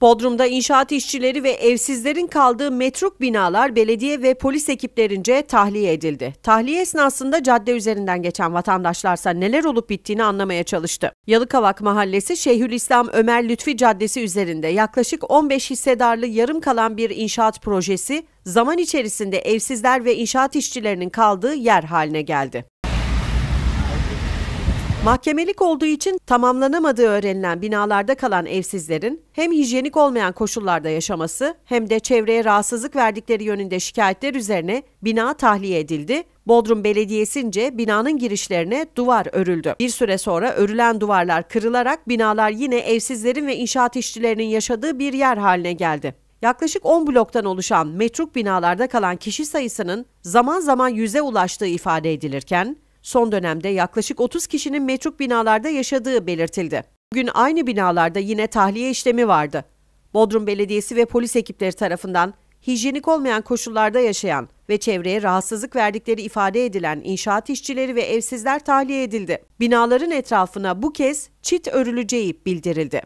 Bodrum'da inşaat işçileri ve evsizlerin kaldığı metruk binalar belediye ve polis ekiplerince tahliye edildi. Tahliye esnasında cadde üzerinden geçen vatandaşlarsa neler olup bittiğini anlamaya çalıştı. Yalıkavak Mahallesi Şeyhülislam Ömer Lütfi Caddesi üzerinde yaklaşık 15 hissedarlı yarım kalan bir inşaat projesi zaman içerisinde evsizler ve inşaat işçilerinin kaldığı yer haline geldi. Mahkemelik olduğu için tamamlanamadığı öğrenilen binalarda kalan evsizlerin hem hijyenik olmayan koşullarda yaşaması hem de çevreye rahatsızlık verdikleri yönünde şikayetler üzerine bina tahliye edildi. Bodrum Belediyesi'nce binanın girişlerine duvar örüldü. Bir süre sonra örülen duvarlar kırılarak binalar yine evsizlerin ve inşaat işçilerinin yaşadığı bir yer haline geldi. Yaklaşık 10 bloktan oluşan metruk binalarda kalan kişi sayısının zaman zaman yüze ulaştığı ifade edilirken, Son dönemde yaklaşık 30 kişinin metruk binalarda yaşadığı belirtildi. Bugün aynı binalarda yine tahliye işlemi vardı. Bodrum Belediyesi ve polis ekipleri tarafından hijyenik olmayan koşullarda yaşayan ve çevreye rahatsızlık verdikleri ifade edilen inşaat işçileri ve evsizler tahliye edildi. Binaların etrafına bu kez çit örüleceği bildirildi.